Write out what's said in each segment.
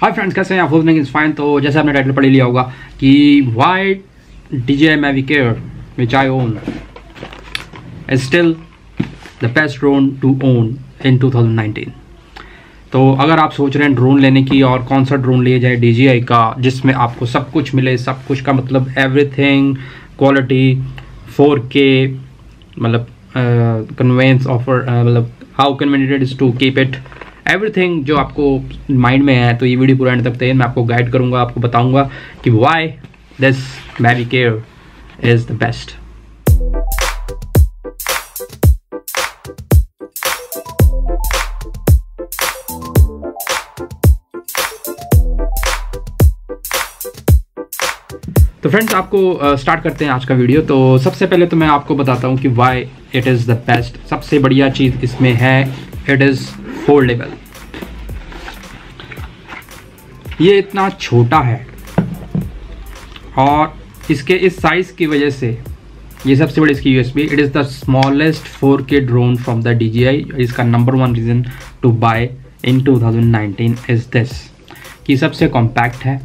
Hi friends कैसे हैं आप? होप इज़ फाइन तो जैसे आपने टाइटल पढ़ लिया होगा कि why D J Mavic Air which I own is still the best drone to own in 2019 तो अगर आप सोच रहे हैं ड्रोन लेने की और कौन सा ड्रोन लिया जाए डीजीआई का, जिसमें आपको सब कुछ मिले, सब कुछ का मतलब एवरीथिंग क्वालिटी 4K मतलब कन्वेंस ऑफ़र मतलब how convenient is to keep it everything जो आपको माइंड में है तो ये वीडियो पूरा एंड तक मैं आपको गाइड करूँगा, आपको बताऊँगा कि why this Mavic Air is the best तो फ्रेंड्स आपको स्टार्ट करते हैं आज का वीडियो तो सबसे पहले तो मैं आपको बताता हूँ कि why it is the best सबसे बढ़िया चीज़ इसमें है इट इज़ फोल्डेबल ये इतना छोटा है। और इसके इस साइज़ की वजह से, ये सबसे बड़ी इसकी USB it is the smallest 4K drone from the DJI इसका number one reason to buy in 2019 is this कि सबसे कॉम्पैक्ट है।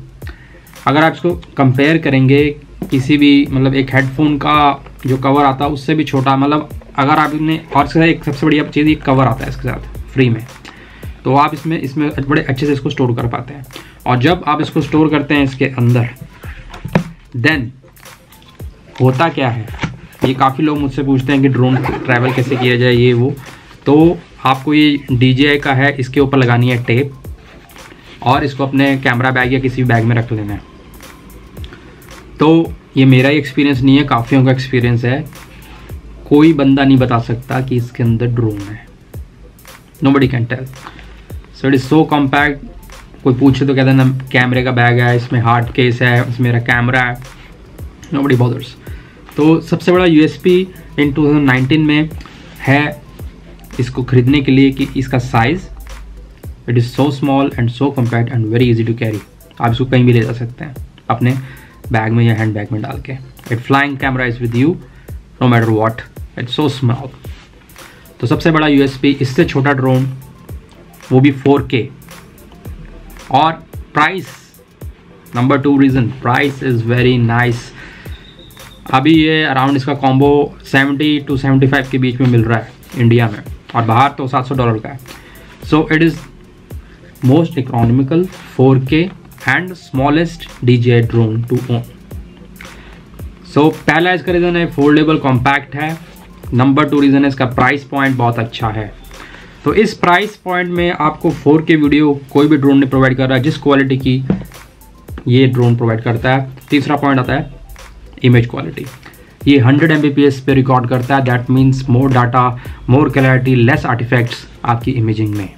अगर आप इसको कंपेयर करेंगे, किसी भी मतलब एक हेडफोन का जो कवर आता है, उससे भी छोटा मतलब अगर आपने, और इसका एक सबसे बढ़िया चीज़, ये कवर आता है इसके साथ फ्री में। तो आप इसमें इसमें बड़े अच्छे से इसको स्टोर कर पाते हैं। और जब आप इसको स्टोर करते हैं इसके अंदर देन होता क्या है? ये काफ़ी लोग मुझसे पूछते हैं कि ड्रोन ट्रैवल कैसे किया जाए, ये, वो। तो आपको ये डी का है, इसके ऊपर लगानी है टेप और इसको अपने कैमरा बैग या किसी बैग में रख लेना है। तो ये मेरा ही एक्सपीरियंस नहीं है, काफ़ियों का एक्सपीरियंस है। कोई बंदा नहीं बता सकता कि इसके अंदर ड्रोन है। Nobody can tell so it is so compact कोई पूछे तो कहते हैं कैमरे का बैग है, इसमें हार्ड केस है, इसमें मेरा कैमरा है। नो बडी बॉदर्स तो सबसे बड़ा यूएसपी इन 2019 में है इसको खरीदने के लिए कि इसका size it is so small and so compact and very easy to carry आप इसको कहीं भी ले जा सकते हैं, अपने बैग में या हैंड बैग में डाल के। It flying camera is with you no matter what it's so small तो सबसे बड़ा यू इससे छोटा ड्रोन वो भी 4K और price number two reason price is very nice अभी ये अराउंड इसका कॉम्बो 70 टू 75 के बीच में मिल रहा है इंडिया में। और बाहर तो 700 डॉलर का है। So it is most economical 4K and smallest DJI drone to own so पहला इसका रीज़न है फोल्डेबल कॉम्पैक्ट है। नंबर टू रीज़न है, इसका प्राइस पॉइंट बहुत अच्छा है। तो इस प्राइस पॉइंट में आपको 4K वीडियो कोई भी ड्रोन नहीं प्रोवाइड कर रहा है जिस क्वालिटी की ये ड्रोन प्रोवाइड करता है। तीसरा पॉइंट आता है इमेज क्वालिटी ये 100 एम पे रिकॉर्ड करता है that means more data more clarity less artifacts आपकी इमेजिंग में।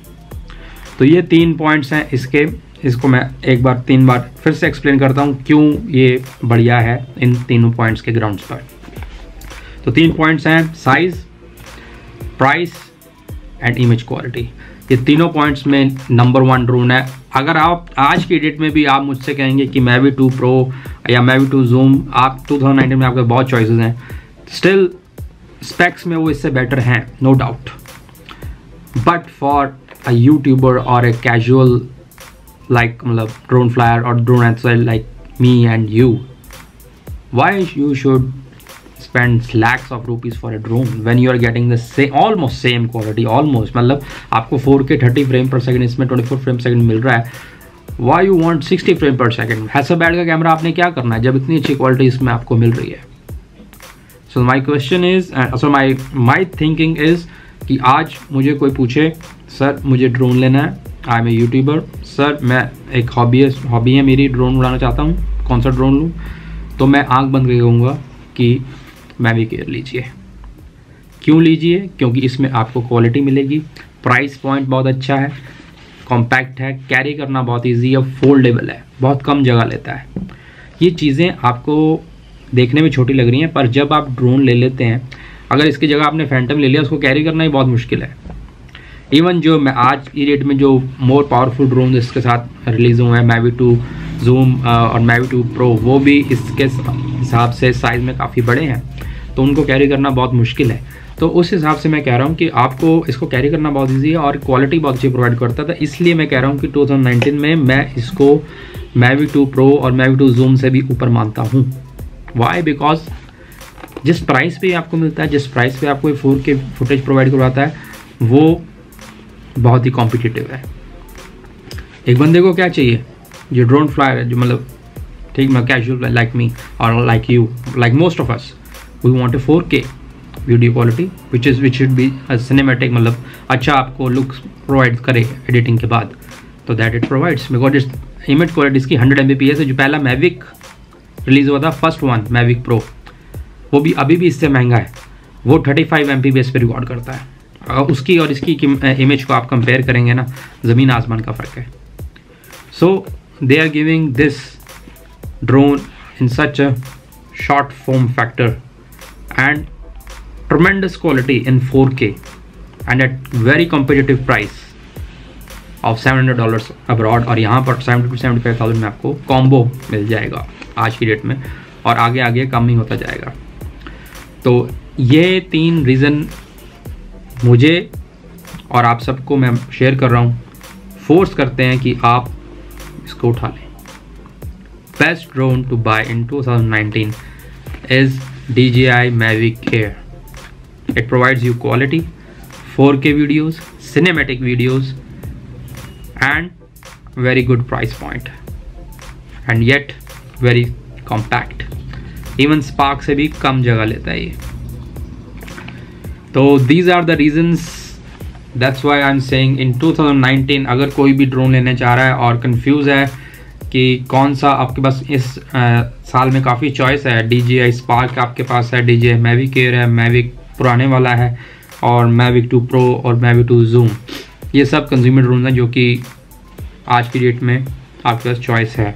तो ये तीन पॉइंट्स हैं इसके। इसको मैं एक बार, तीन बार फिर से एक्सप्लेन करता हूँ क्यों ये बढ़िया है इन तीनों पॉइंट्स के ग्राउंड्स पर। तो तीन पॉइंट्स हैं size price and image quality ये तीनों पॉइंट्स में नंबर वन ड्रोन है। अगर आप आज की डेट में भी आप मुझसे कहेंगे कि मैवी टू प्रो या मैवी टू जूम आप 2019 में आपके बहुत चॉइसेस हैं। स्टिल स्पेक्स में वो इससे बेटर हैं no doubt but for a YouTuber और ए कैजुअल लाइक मतलब ड्रोन फ्लायर और drone एक्सर like me and you why you should spends lakhs of rupees for a drone when you are getting the same almost same quality, almost मतलब आपको 4K 30 frame per second इसमें 24 frame second मिल रहा है। Why you want 60 frame per second Hasselblad का camera आपने क्या करना है? जब इतनी अच्छी क्वालिटी इसमें आपको मिल रही है। So my question is so my my thinking is कि आज मुझे कोई पूछे, सर, मुझे ड्रोन लेना है। I am a YouTuber sir, मैं एक हॉबी हॉबी है मेरी ड्रोन उड़ाना चाहता हूँ। कौन सा ड्रोन लूँ? तो मैं आँख बंद करके कहूँगा कि मैवी केयर लीजिए। क्यों लीजिए? क्योंकि इसमें आपको क्वालिटी मिलेगी। प्राइस पॉइंट बहुत अच्छा है। कॉम्पैक्ट है। कैरी करना बहुत ईजी है। फोल्डेबल है। बहुत कम जगह लेता है। ये चीज़ें आपको देखने में छोटी लग रही हैं, पर जब आप ड्रोन ले लेते हैं, अगर इसकी जगह आपने फैंटम ले लिया, उसको कैरी करना ही बहुत मुश्किल है। इवन जो मैं आज की डेट में जो मोर पावरफुल ड्रोन इसके साथ रिलीज़ हुए हैं मैवी टू जूम और मैवी टू प्रो वो भी इसके हिसाब से साइज़ में काफ़ी बड़े हैं। तो उनको कैरी करना बहुत मुश्किल है। तो उस हिसाब से मैं कह रहा हूँ कि आपको इसको कैरी करना बहुत ईजी है और क्वालिटी बहुत अच्छी प्रोवाइड करता था इसलिए मैं कह रहा हूँ कि 2019 में मैं इसको मैवी टू प्रो और मैवी टू जूम से भी ऊपर मानता हूँ। वाई बिकॉज़ जिस प्राइस पे आपको मिलता है, जिस प्राइस पे आपको फोर के फुटेज प्रोवाइड करवाता है, वो बहुत ही कॉम्पिटिटिव है। एक बंदे को क्या चाहिए? जो ड्रोन फ्लायर है जो मतलब ठीक मैं कैजुअल लाइक मी और like you like most of us we want a four K video quality which is which should be cinematic मतलब अच्छा आपको लुक्स प्रोवाइड करे एडिटिंग के बाद। तो दैट इट प्रोवाइड्स बिकॉज़ इस इमेज क्वालिटी इसकी हंड्रेड एम है, जो पहला मैविक रिलीज़ हुआ था फ़र्स्ट वन मैविक प्रो वो भी, अभी भी इससे महँगा है। वो थर्टी फाइव एम पे रिकॉर्ड करता है। उसकी और इसकी इमेज को आप कंपेयर करेंगे ना, ज़मीन आसमान का फ़र्क है। So they are giving this drone in such a short form factor and tremendous quality in 4K and at very competitive price of seven hundred dollar abroad और यहाँ पर seventy two seventy five thousand में आपको combo मिल जाएगा आज की date में और आगे आगे कम ही होता जाएगा। तो ये तीन रीज़न मुझे और आप सबको मैं शेयर कर रहा हूँ। फोर्स करते हैं कि आप इसको उठा लें best drone to buy in two thousand nineteen is D J I Mavic Air it provides you quality four K videos cinematic videos and very good price point and yet very compact even Spark से भी कम जगह लेता है ये। तो these are the reasons that's why I am saying in 2019 अगर कोई भी ड्रोन लेने चाह रहा है और कंफ्यूज है कि कौन सा आपके पास इस आ, साल में काफ़ी चॉइस है डी जी आई स्पार्क आपके पास है D J I Mavic Air है मैविक पुराने वाला है और मैविक टू प्रो और मैविक टू जूम ये सब कंज्यूमर ड्रोन हैं जो कि आज की डेट में आपके पास चॉइस है।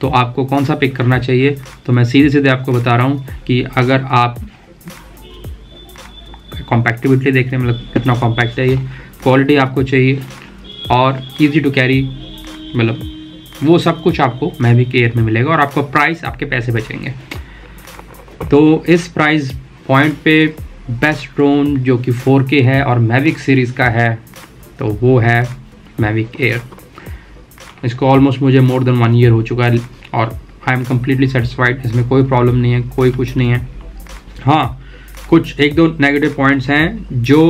तो आपको कौन सा पिक करना चाहिए? तो मैं सीधे सीधे आपको बता रहा हूँ कि अगर आप कॉम्पैक्टिविटी देख रहे हैं मतलब कितना कॉम्पैक्ट है ये। क्वालिटी आपको चाहिए और इजी टू कैरी मतलब वो सब कुछ आपको मैविक एयर में मिलेगा और आपको प्राइस आपके पैसे बचेंगे। तो इस प्राइस पॉइंट पे बेस्ट ड्रोन जो कि 4K है और मैविक सीरीज़ का है तो वो है मैविक एयर इसको ऑलमोस्ट मुझे मोर देन वन ईयर हो चुका है और आई एम कम्प्लीटली सेटिस्फाइड इसमें कोई प्रॉब्लम नहीं है, कोई कुछ नहीं है। हाँ कुछ एक दो नेगेटिव पॉइंट्स हैं जो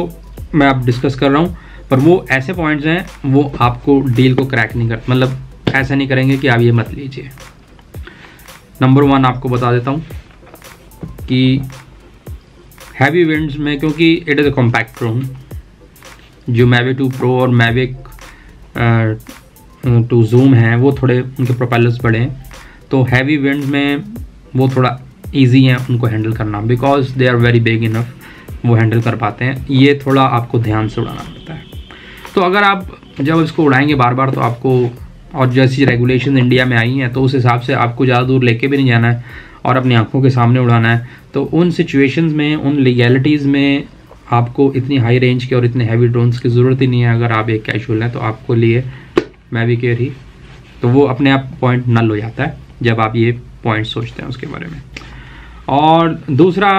मैं आप डिस्कस कर रहा हूँ, पर वो ऐसे पॉइंट्स हैं, वो आपको डील को क्रैक नहीं कर मतलब ऐसा नहीं करेंगे कि आप ये मत लीजिए। नंबर वन आपको बता देता हूँ कि हैवी विंड्स में, क्योंकि it is a compact drone जो मैविक टू प्रो और मैविक टू जूम हैं, वो थोड़े उनके प्रोपेलर्स बड़े हैं तो हैवी विंड में वो थोड़ा इजी हैं उनको हैंडल करना because they are very big enough वो हैंडल कर पाते हैं। ये थोड़ा आपको ध्यान से उड़ाना पड़ता है। तो अगर आप जब इसको उड़ाएँगे बार बार तो आपको, और जैसी रेगुलेशन इंडिया में आई हैं तो उस हिसाब से आपको ज़्यादा दूर लेके भी नहीं जाना है, और अपनी आँखों के सामने उड़ाना है। तो उन सिचुएशंस में, उन लीगैलिटीज़ में आपको इतनी हाई रेंज के और इतने हैवी ड्रोन्स की ज़रूरत ही नहीं है। अगर आप एक कैजुअल हैं तो आपको लिए मैं भी केयर ही। तो वो अपने आप पॉइंट नल हो जाता है, जब आप ये पॉइंट सोचते हैं उसके बारे में। और दूसरा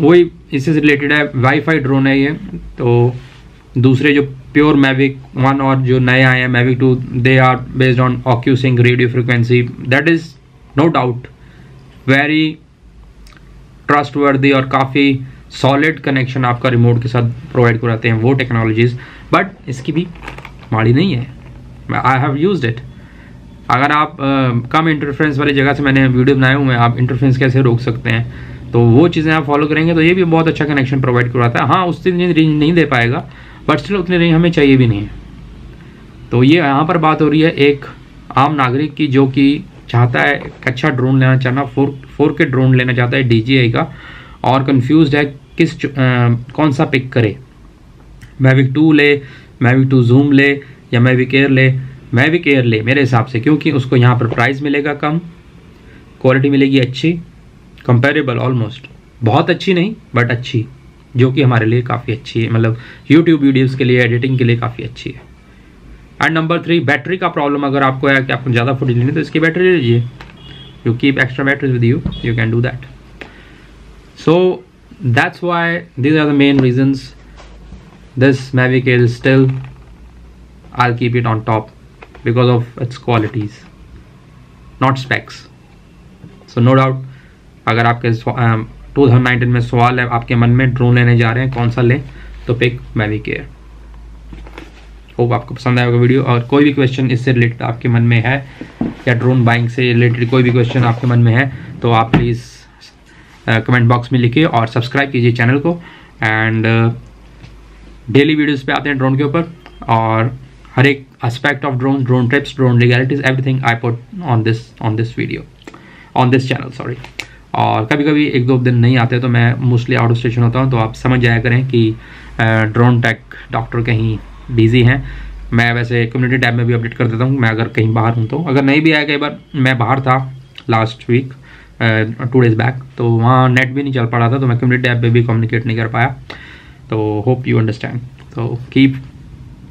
वही इससे रिलेटेड है वाईफाई ड्रोन है ये। तो दूसरे जो प्योर मैविक वन और जो नए आए हैं Mavic two they are based on OcuSync radio frequency that is no doubt very trustworthy और काफ़ी सॉलिड कनेक्शन आपका रिमोट के साथ प्रोवाइड कराते हैं वो टेक्नोलॉजीज़ बट इसकी भी माड़ी नहीं है। आई हैव यूज़ इट अगर आप uh, कम इंटरफ्रेंस वाली जगह से मैंने वीडियो बनाए हुए हैं आप इंटरफ्रेंस कैसे रोक सकते हैं? तो वो चीज़ें आप फॉलो करेंगे तो ये भी बहुत अच्छा कनेक्शन प्रोवाइड करवाता है। हाँ उससे रेंज नहीं दे पाएगा बट स्टिल उतनी रेंज हमें चाहिए भी नहीं। है तो ये यहाँ पर बात हो रही है एक आम नागरिक की जो कि चाहता है अच्छा ड्रोन लेना चाहना फोर फोर के ड्रोन लेना चाहता है डी का और कन्फ्यूज़ है किस आ, कौन सा पिक करे। मैविक टू ले मैविक टू जूम ले या मैविक एयर ले मैविक केयर ले, मेरे हिसाब से, क्योंकि उसको यहाँ पर प्राइस मिलेगा कम क्वालिटी मिलेगी अच्छी कंपेरेबल ऑलमोस्ट बहुत अच्छी नहीं बट अच्छी, जो कि हमारे लिए काफ़ी अच्छी है मतलब यूट्यूब वीडियोज़ के लिए एडिटिंग के लिए काफ़ी अच्छी है। एंड नंबर थ्री बैटरी का प्रॉब्लम अगर आपको है कि आपको ज़्यादा फुटेज लेनी तो इसकी बैटरी ले लीजिए। You keep extra batteries with you you can do that so that's why these the main reasons. This Mavic Air is still, I'll keep it on top. Because of its qualities, not specs. So, no doubt, अगर आपके 2019 में सवाल है, आपके मन में drone लेने जा रहे हैं, कौन सा लें तो पिक मैविक एयर होप आपको पसंद आएगा वीडियो, और कोई भी क्वेश्चन इससे रिलेटेड आपके मन में है, या ड्रोन बाइंग से रिलेटेड कोई भी क्वेश्चन आपके मन में है तो आप प्लीज़ कमेंट बॉक्स में लिखिए और सब्सक्राइब कीजिए चैनल को. एंड डेली वीडियोस पे आते हैं ड्रोन के ऊपर, और हर एक aspect of drone drone trips drone legalities everything I put on this on this video on this channel sorry और कभी कभी एक दो दिन नहीं आते तो मैं मोस्टली आउट ऑफ़ स्टेशन होता हूँ तो आप समझ जाया करें कि ड्रोन टेक डॉक्टर कहीं बिज़ी हैं। मैं वैसे कम्युनिटी टैब में भी अपडेट कर देता हूँ, मैं अगर कहीं बाहर हूँ तो। अगर नहीं भी आया कई बार, मैं बाहर था last week two days back तो वहाँ नेट भी नहीं चल पा रहा था तो मैं कम्युनिटी टैब पे भी कम्युनिकेट नहीं कर पाया। तो होप यू अंडरस्टैंड तो keep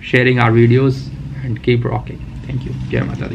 sharing our videos and keep rocking. Thank you. Jai mata